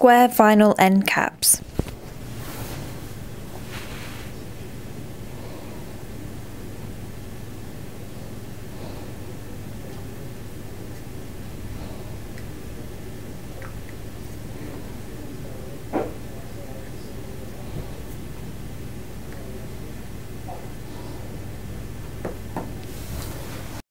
square vinyl end caps.